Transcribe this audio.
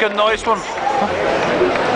Fucking nice one.